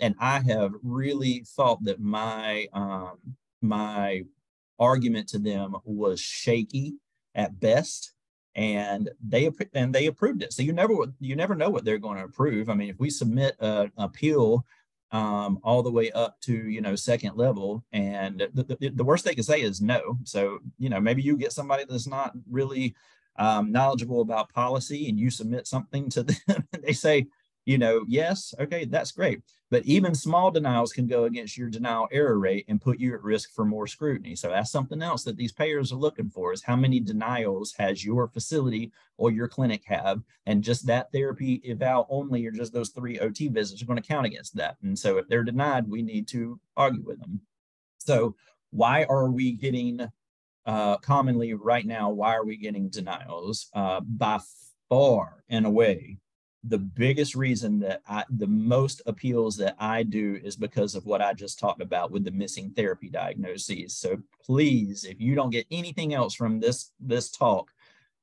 and I have really thought that my um, my argument to them was shaky at best, and they and they approved it. So you never you never know what they're going to approve. I mean, if we submit an appeal um, all the way up to you know second level and the, the, the, worst they can say is no so you know maybe you get somebody that's not really um, knowledgeable about policy and you submit something to them they say you know, yes, okay, that's great. But even small denials can go against your denial error rate and put you at risk for more scrutiny. So that's something else that these payers are looking for is how many denials has your facility or your clinic have, and just that therapy eval only or just those three OT visits are going to count against that. And so if they're denied, we need to argue with them. So why are we getting uh, commonly right now? Why are we getting denials? Uh, by far and away, the biggest reason that I, the most appeals that I do is because of what I just talked about with the missing therapy diagnoses. So please, if you don't get anything else from this this talk,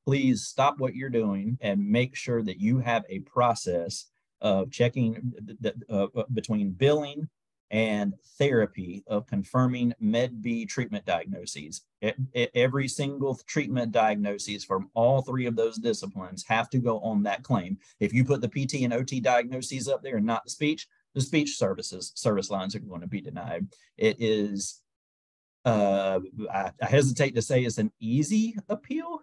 please stop what you're doing and make sure that you have a process of checking the, the, uh, uh between billing and therapy of confirming Med B treatment diagnoses. Every single treatment diagnoses from all three of those disciplines have to go on that claim. If you put the PT and OT diagnoses up there and not the speech, the speech services service lines are going to be denied. It is, uh, I, I hesitate to say it's an easy appeal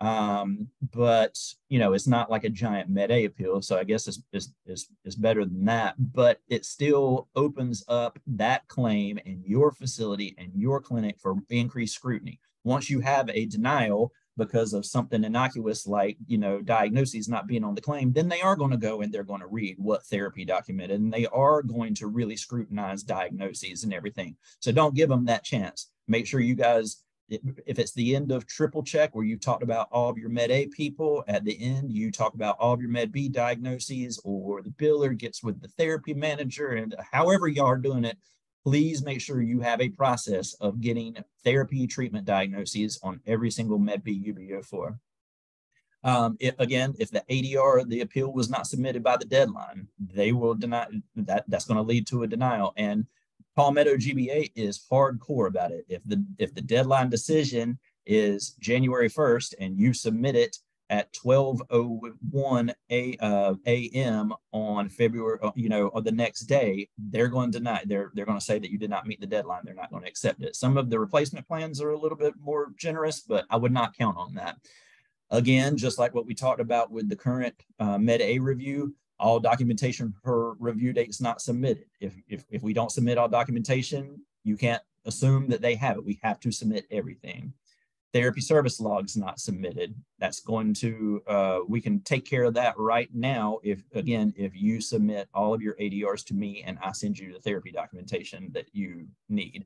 um, but you know, it's not like a giant Med A appeal, so I guess it's, it's, it's, it's better than that. But it still opens up that claim in your facility and your clinic for increased scrutiny. Once you have a denial because of something innocuous like you know diagnoses not being on the claim, then they are going to go and they're going to read what therapy documented, and they are going to really scrutinize diagnoses and everything. So don't give them that chance. Make sure you guys if it's the end of triple check where you've talked about all of your med A people, at the end you talk about all of your med B diagnoses, or the biller gets with the therapy manager, and however y'all are doing it, please make sure you have a process of getting therapy treatment diagnoses on every single med B you go for. Um, if, again, if the ADR, the appeal was not submitted by the deadline, they will deny that. That's going to lead to a denial. And Palmetto GBA is hardcore about it. If the if the deadline decision is January 1st and you submit it at 12:01 a, uh, a.m. on February, uh, you know, or the next day, they're going to deny. They're they're going to say that you did not meet the deadline. They're not going to accept it. Some of the replacement plans are a little bit more generous, but I would not count on that. Again, just like what we talked about with the current uh, Med A review, all documentation per review date is not submitted. If, if, if we don't submit all documentation, you can't assume that they have it. We have to submit everything. Therapy service logs not submitted. That's going to, uh, we can take care of that right now. If again, if you submit all of your ADRs to me and I send you the therapy documentation that you need.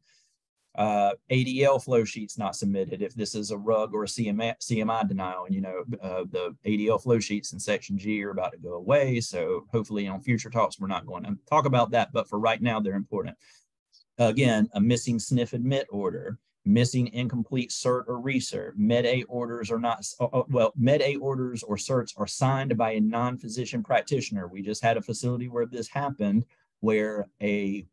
Uh, ADL flow sheets not submitted if this is a RUG or a CMI, CMI denial. And, you know, uh, the ADL flow sheets in Section G are about to go away. So hopefully on future talks, we're not going to talk about that. But for right now, they're important. Again, a missing SNF admit order, missing incomplete cert or recert. Med A orders are not, uh, uh, well, Med A orders or certs are signed by a non physician practitioner. We just had a facility where this happened where a,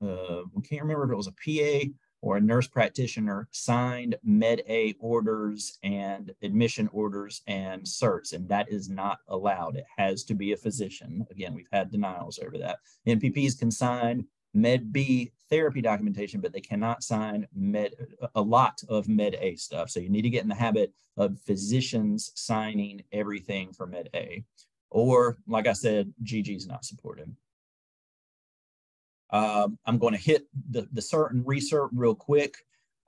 uh, I can't remember if it was a PA or a nurse practitioner signed med A orders and admission orders and certs, and that is not allowed. It has to be a physician. Again, we've had denials over that. NPPs can sign med B therapy documentation, but they cannot sign med a lot of med A stuff. So you need to get in the habit of physicians signing everything for med A. Or, like I said, GG is not supported. Um, I'm going to hit the, the certain recert real quick.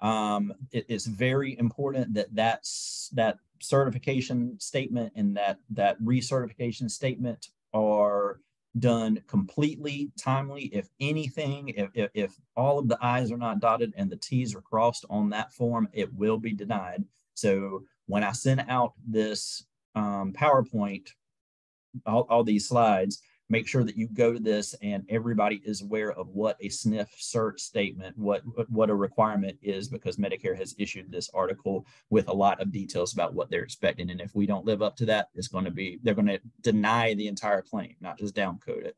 Um, it, it's very important that that's, that certification statement and that, that recertification statement are done completely timely. If anything, if, if, if, all of the I's are not dotted and the T's are crossed on that form, it will be denied. So when I send out this um, PowerPoint, all, all these slides, make sure that you go to this and everybody is aware of what a SNF cert statement, what, what a requirement is because Medicare has issued this article with a lot of details about what they're expecting. And if we don't live up to that, it's going to be, they're going to deny the entire claim, not just downcode it.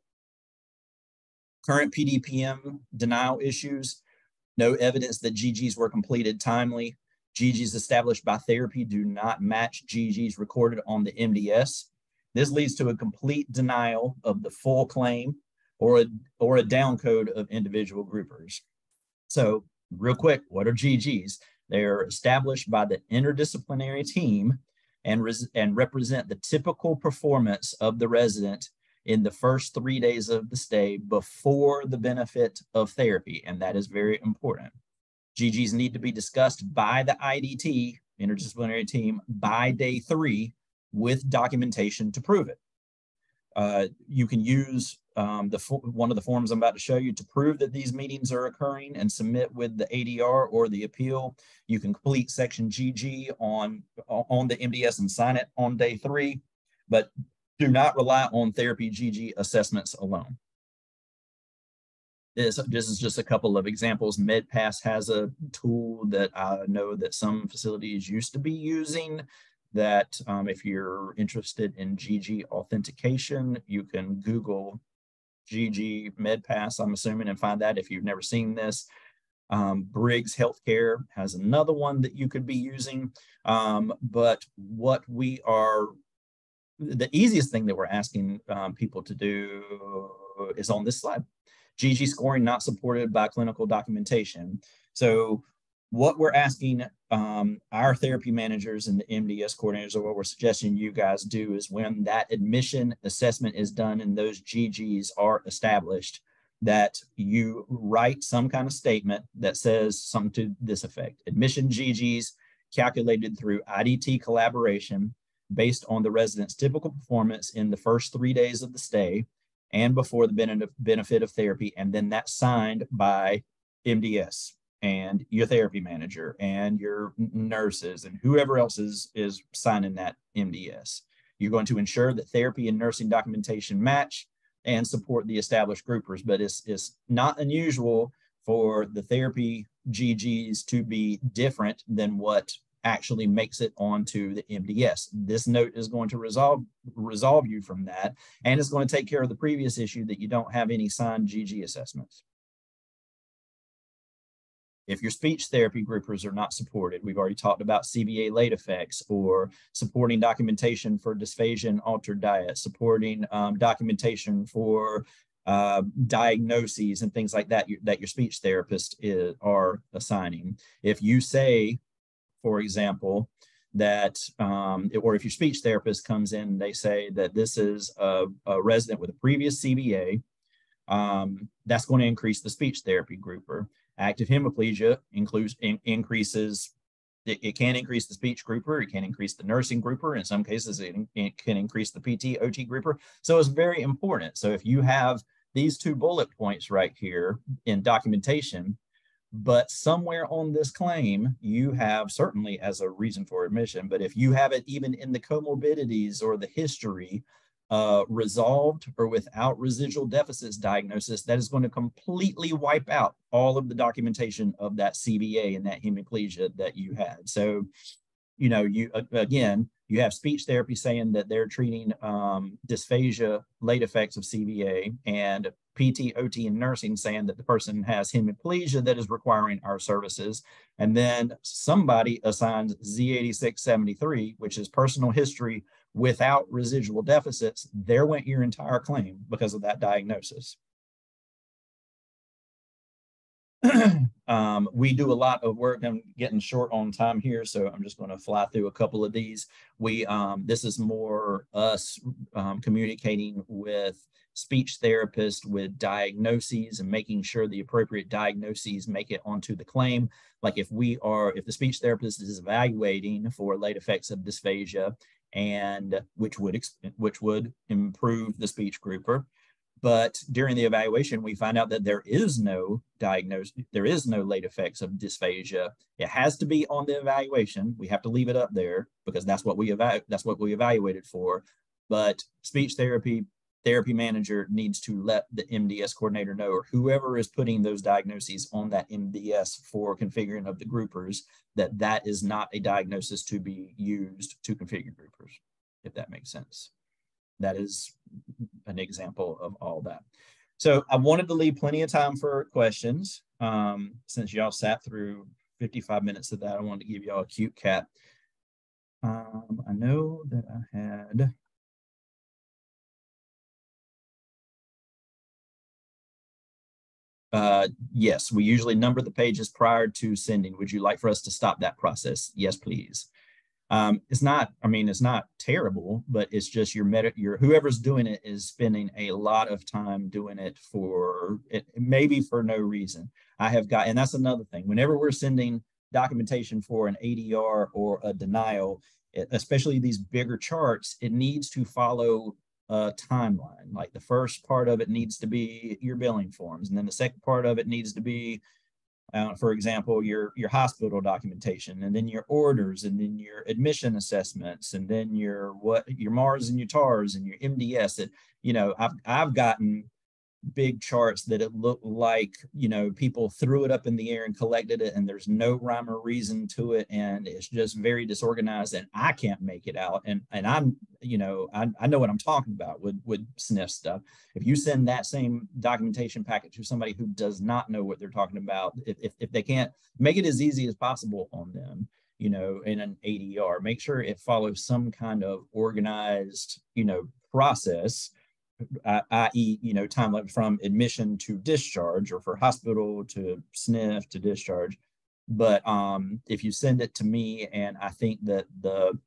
Current PDPM denial issues, no evidence that GGs were completed timely. GGs established by therapy do not match GGs recorded on the MDS. This leads to a complete denial of the full claim or a, or a downcode of individual groupers. So real quick, what are GGs? They're established by the interdisciplinary team and, and represent the typical performance of the resident in the first three days of the stay before the benefit of therapy. And that is very important. GGs need to be discussed by the IDT, interdisciplinary team, by day three with documentation to prove it. Uh, you can use um, the one of the forms I'm about to show you to prove that these meetings are occurring and submit with the ADR or the appeal. You can complete section GG on, on the MDS and sign it on day three, but do not rely on therapy GG assessments alone. This, this is just a couple of examples. MedPass has a tool that I know that some facilities used to be using that um, if you're interested in GG authentication, you can Google GG MedPass, I'm assuming, and find that if you've never seen this. Um, Briggs Healthcare has another one that you could be using. Um, but what we are, the easiest thing that we're asking um, people to do is on this slide. GG scoring not supported by clinical documentation. So what we're asking um, our therapy managers and the MDS coordinators, or what we're suggesting you guys do, is when that admission assessment is done and those GGs are established, that you write some kind of statement that says something to this effect. Admission GGs calculated through IDT collaboration based on the resident's typical performance in the first three days of the stay and before the benefit of therapy, and then that's signed by MDS and your therapy manager and your nurses and whoever else is, is signing that MDS. You're going to ensure that therapy and nursing documentation match and support the established groupers, but it's, it's not unusual for the therapy GGs to be different than what actually makes it onto the MDS. This note is going to resolve resolve you from that, and it's going to take care of the previous issue that you don't have any signed GG assessments. If your speech therapy groupers are not supported, we've already talked about CVA late effects or supporting documentation for dysphagia and altered diet, supporting um, documentation for uh, diagnoses and things like that that your speech therapist is, are assigning. If you say, for example, that, um, or if your speech therapist comes in, they say that this is a, a resident with a previous CVA, um, that's going to increase the speech therapy grouper. Active hemiplegia includes in, increases. It, it, can increase the speech grouper. It can increase the nursing grouper. In some cases, it, it can increase the PT OT grouper. So it's very important. So if you have these two bullet points right here in documentation, but somewhere on this claim, you have certainly as a reason for admission, but if you have it even in the comorbidities or the history uh, resolved or without residual deficits diagnosis, that is going to completely wipe out all of the documentation of that CVA and that hemiplegia that you had. So, you know, you again, you have speech therapy saying that they're treating um, dysphagia, late effects of CVA, and PT, OT, and nursing saying that the person has hemiplegia that is requiring our services. And then somebody assigns Z8673, which is personal history without residual deficits, there went your entire claim because of that diagnosis. um, we do a lot of work. I'm getting short on time here, so I'm just going to fly through a couple of these. We um, this is more us um, communicating with speech therapists with diagnoses and making sure the appropriate diagnoses make it onto the claim. Like if we are, if the speech therapist is evaluating for late effects of dysphagia and which would which would improve the speech grouper. But during the evaluation, we find out that there is no diagnosis, there is no late effects of dysphagia. It has to be on the evaluation. We have to leave it up there because that's what we eva- that's what we evaluated for. But speech therapy therapy manager needs to let the MDS coordinator know, or whoever is putting those diagnoses on that MDS for configuring of the groupers, that that is not a diagnosis to be used to configure groupers, if that makes sense. That is an example of all that. So I wanted to leave plenty of time for questions. Um, since y'all sat through 55 minutes of that, I wanted to give y'all a cute cat. Um, I know that I had Uh, yes, we usually number the pages prior to sending. Would you like for us to stop that process? Yes, please. Um, it's not, I mean, it's not terrible, but it's just your meta, your whoever's doing it is spending a lot of time doing it for it, maybe for no reason. I have got, and that's another thing. Whenever we're sending documentation for an ADR or a denial, especially these bigger charts, it needs to follow a timeline. Like the first part of it needs to be your billing forms, and then the second part of it needs to be, uh, for example, your your hospital documentation, and then your orders, and then your admission assessments, and then your what your Mars and your TARS and your MDS. That you know, I've I've gotten big charts that it looked like you know people threw it up in the air and collected it and there's no rhyme or reason to it and it's just very disorganized and i can't make it out and and i'm you know i, I know what i'm talking about with with SNF stuff. If you send that same documentation packet to somebody who does not know what they're talking about if, if, if they can't make it as easy as possible on them you know in an adr make sure it follows some kind of organized you know process i.e., you know, time from admission to discharge, or for hospital to SNF to discharge. But um, if you send it to me, and I think that the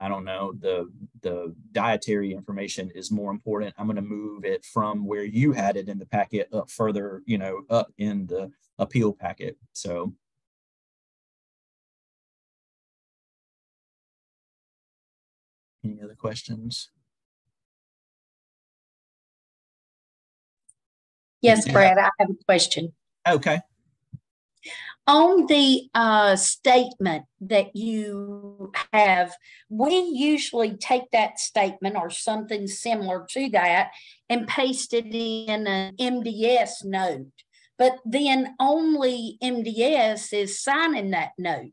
I don't know the the dietary information is more important. I'm going to move it from where you had it in the packet up further, you know, up in the appeal packet. So any other questions? Yes, Brad, I have a question. Okay. On the uh, statement that you have, we usually take that statement or something similar to that and paste it in an MDS note. But then only MDS is signing that note.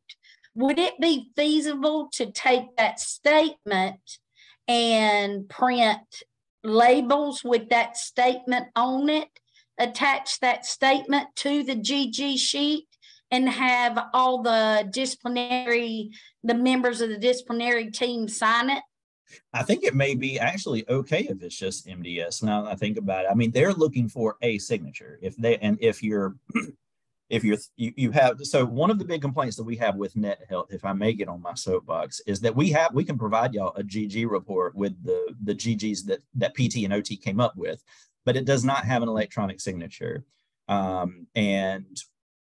Would it be feasible to take that statement and print labels with that statement on it attach that statement to the GG sheet and have all the disciplinary, the members of the disciplinary team sign it? I think it may be actually okay if it's just MDS. Now I think about it, I mean, they're looking for a signature. If they and if you're if you're you, you have so one of the big complaints that we have with net health if i may get on my soapbox is that we have we can provide y'all a gg report with the the ggs that that pt and ot came up with but it does not have an electronic signature. Um, and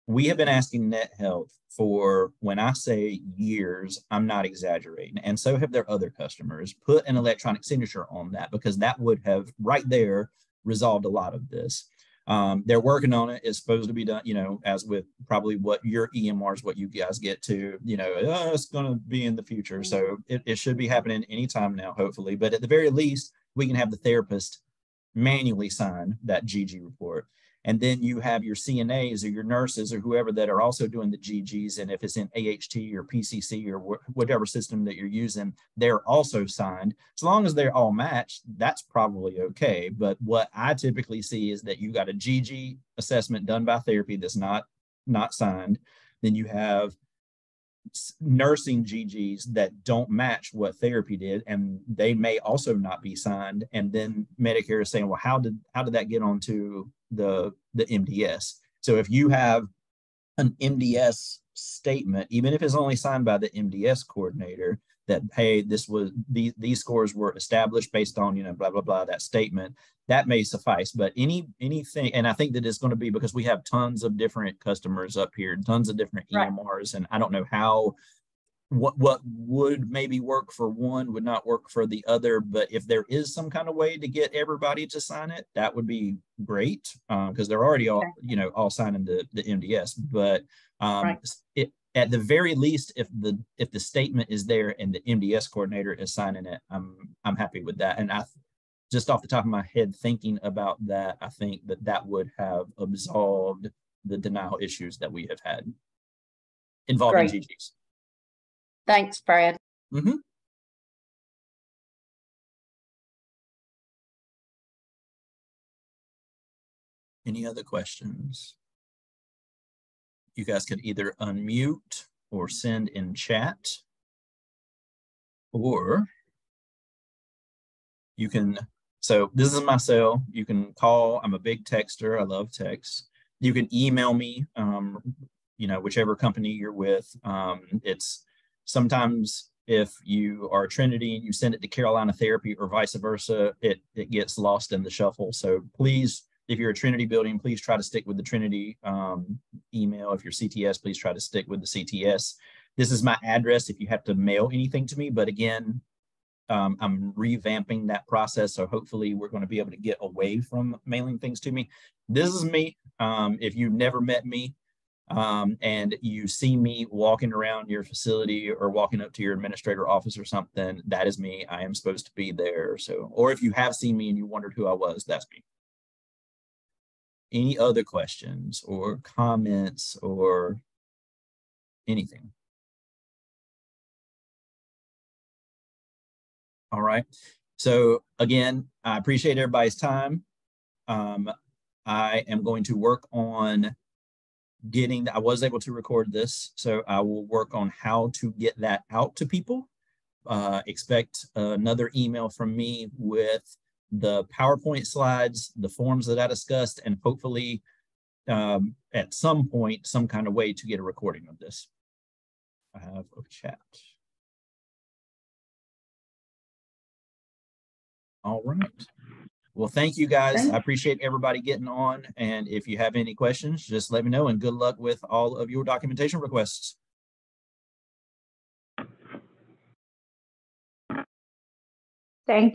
we have been asking Net Health for, when I say years, I'm not exaggerating, and so have their other customers, put an electronic signature on that because that would have right there resolved a lot of this. Um, they're working on it. It's supposed to be done, you know, as with probably what your EMRs, what you guys get to, you know, oh, it's going to be in the future. So it, it should be happening anytime now, hopefully. But at the very least, we can have the therapist manually sign that GG report. And then you have your CNAs or your nurses or whoever that are also doing the GGs. And if it's in AHT or PCC or wh- whatever system that you're using, they're also signed. As long as they're all matched, that's probably okay. But what I typically see is that you got a GG assessment done by therapy that's not not signed. Then you have nursing GGs that don't match what therapy did, and they may also not be signed. And then Medicare is saying, well, how did how did that get onto the the MDS? So if you have an MDS statement, even if it's only signed by the MDS coordinator, that hey, this was these these scores were established based on you know blah blah blah that statement, that may suffice. But any anything, and I think that it's going to be because we have tons of different customers up here, tons of different right. EMRs, and I don't know how what what would maybe work for one would not work for the other. But if there is some kind of way to get everybody to sign it, that would be great because they're already all you know all signing the the MDS. But um, Right. it, at the very least, if the if the statement is there and the MDS coordinator is signing it, I'm I'm happy with that. And I just off the top of my head, thinking about that, I think that that would have absolved the denial issues that we have had involving Great. GGs. Thanks, Brad. Mhm. Any other questions? You guys could either unmute or send in chat. Or you can, so this is my cell. You can call. I'm a big texter. I love text. You can email me, um, you know, whichever company you're with. Um, it's sometimes if you are Trinity and you send it to Carolina Therapy or vice versa, it it gets lost in the shuffle. So please, if you're a Trinity building, please try to stick with the Trinity um, email. If you're CTS, please try to stick with the CTS. This is my address if you have to mail anything to me. But again, um, I'm revamping that process. So hopefully we're going to be able to get away from mailing things to me. This is me. Um, if you've never met me, um, and you see me walking around your facility or walking up to your administrator office or something, that is me. I am supposed to be there. So, or if you have seen me and you wondered who I was, that's me. Any other questions or comments or anything? All right. So again, I appreciate everybody's time. Um, I am going to work on getting, I was able to record this, so I will work on how to get that out to people. Uh, expect another email from me with the PowerPoint slides, the forms that I discussed, and hopefully um, at some point, some kind of way to get a recording of this. I have a chat. All right. Well, thank you guys. Thank- I appreciate everybody getting on. And if you have any questions, just let me know and good luck with all of your documentation requests. Thank